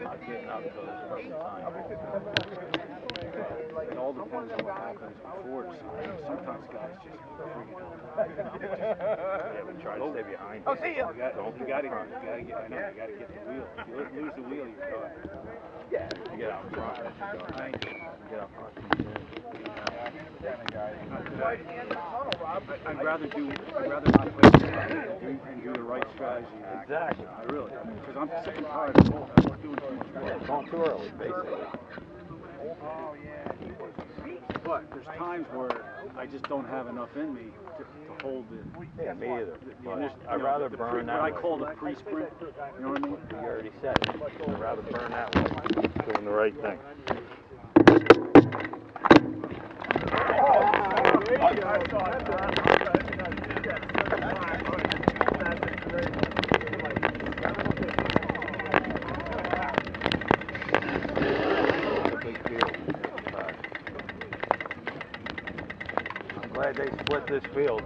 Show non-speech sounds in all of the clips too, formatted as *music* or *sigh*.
not getting up until this fucking time. It all depends on what happens before signed. Sometimes guys just freaking Yeah, but try to stay behind. Oh, see ya. You got, you got to, you got to get. I know. You got to get the wheel. If you lose the wheel, you're done. Yeah, you get out front. Get out front. I'd rather do. I'd rather not play and, do the right strategy. Exactly. I really. Because I'm sick and tired of of doing too much work. it's going too early, basically. But there's times where I just don't have enough in me to, to hold the. Yeah, me either. the- the initial- I'd know, rather the pre- burn that What I call the pre-sprint. You know what I mean? You already said it. I'd rather burn that way. Doing the right thing. It's a big deal. But I'm glad they split this field.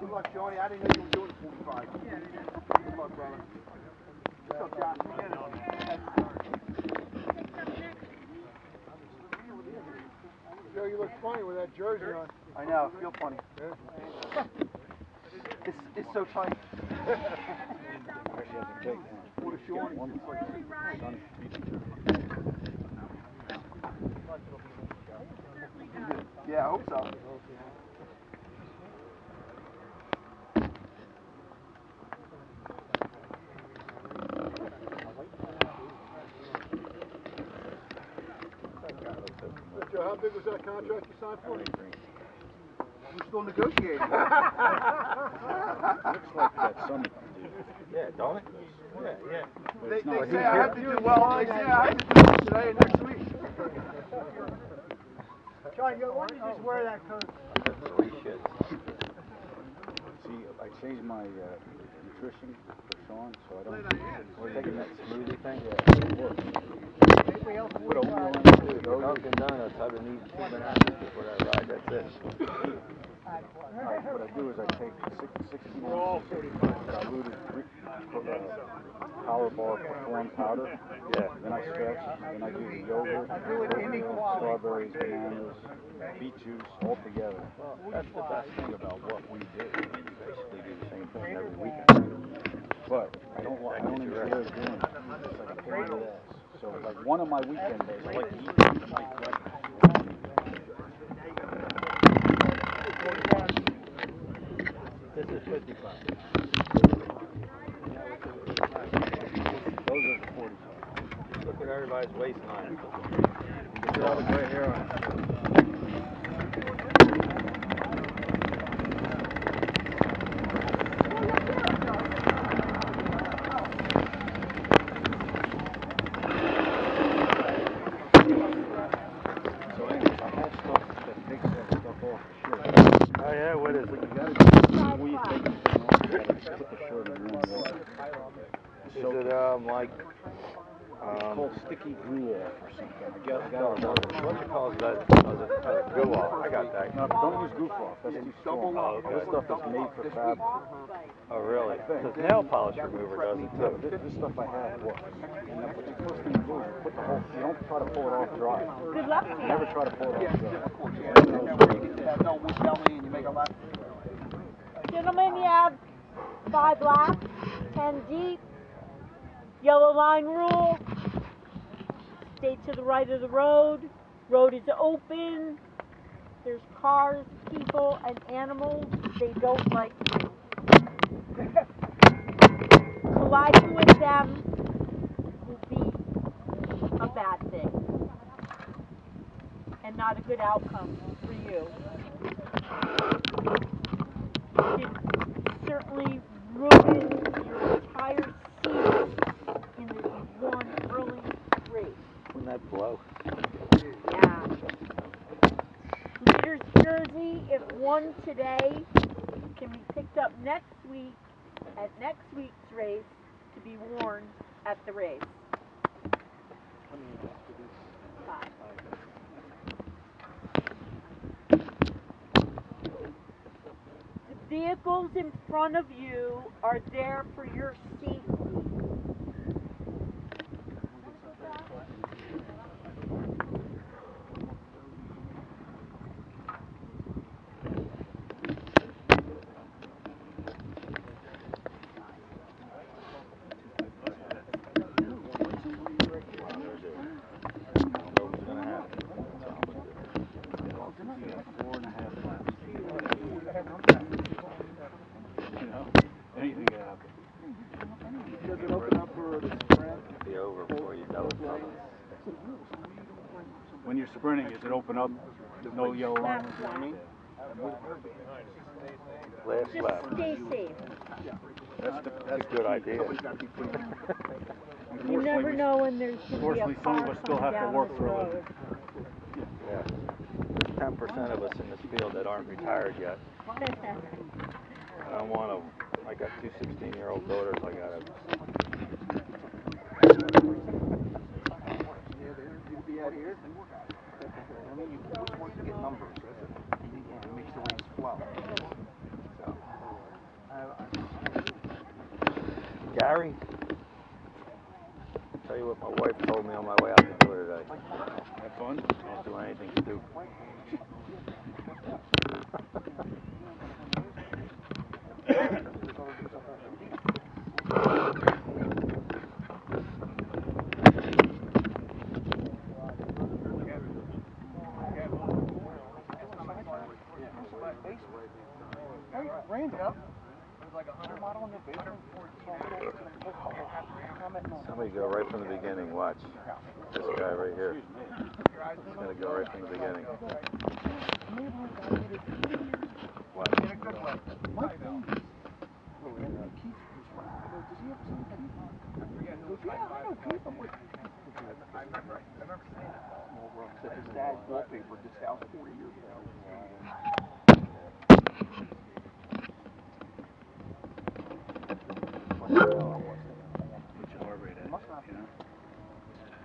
Good luck, Johnny. I didn't know you were doing 45. Good luck, brother. What's up, Josh? Joe, you look funny with that jersey on. I know. I feel funny. It's, it's so tight. What a shorty. Yeah, I hope so. Joe, how big was that contract you signed for? We're still negotiating. *laughs* Looks like that summit. Yeah, don't it? Yeah, yeah. They, it's not they say I here. have to do well. They say I have to do this today and next week. John, you, why don't you just wear that coat? Three shits. See, I changed my uh, nutrition for Sean, so I don't. We're taking that smoothie thing. Yeah, it works. Dunkin' Donuts, I've been eating two bananas before that ride, that's it. What I do is I take six, 16 ounces of diluted uh, bar perform powder. Yeah. Then I stretch. Then I do the yogurt, strawberries, bananas, beet juice, all together. That's the best thing about what we do. I you basically do the same thing every weekend. But I don't, I don't enjoy doing it. It's like a pain in the ass. So like one of my weekend days, I like to eat like breakfast. This is fifty-five. Those are 45. Look at everybody's waistline. Look at all the gray hair on it. So anyways, I have stuff that takes that stuff off the shirt. Oh, yeah, what is But it? you gotta do before you take the thing off, you gotta just put the shirt in warm water. Is it, um, like, It's um, called sticky glue off or something. I got, I no, got no, it. What you call that? The, go off, I got that. Don't use goof off. Oh. This. Oh, really? Because nail polish remover does it too. this, this stuff I have works. And that's what you're supposed to do. You put the whole, you don't try to pull it off dry. Good luck you. Never try to pull it off dry. Gentlemen, you have five laps, ten deep. Yellow line rule. Stay to the right of the road. Road is open. There's cars, people, and animals. They don't like you. *laughs* Colliding with them will be a bad thing. And not a good outcome for you. It certainly ruined your entire season in this one early race. Wouldn't that blow? Yeah. Jersey, if won today, can be picked up next week at next week's race to be worn at the race. The vehicles in front of you are there for your safety. I don't know what's gonna happen. Four and a half laps. You know, anything can happen. Does it open up for the sprint? Be over before you know it. When you're sprinting, is it open up, no yellow line? Last lap. Just lap. stay safe. That's the, That's a good idea. Somebody's gotta be putting You never know when there's gonna be a Unfortunately, some of us still have to work this for a living. Yeah. There's ten percent of us in this field that aren't retired yet. *laughs* I don't want to. I got two 16-year-old daughters. I gotta. You to be out here. I mean, you always want to get numbers. It makes the race flow. Gary. I'll Tell you what my wife told me on my way out the door today. Have fun? Don't do anything stupid. Hey, rained up. It like a hundred mile on the basement. Somebody go right from the beginning. Watch. This guy right here. He's gonna go right from the beginning. Watch. In a good way. Mike Davis. Keith was from, I go, does he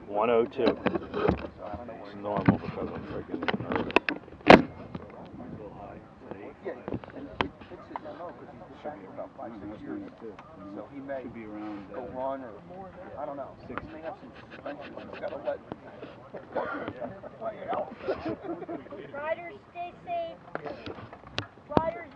102. It's normal because I'm freaking nervous. Should be around five, six years. So he may be around, go on or I don't know. Six. He may have some suspension. He's got to let. Riders, stay safe. Riders.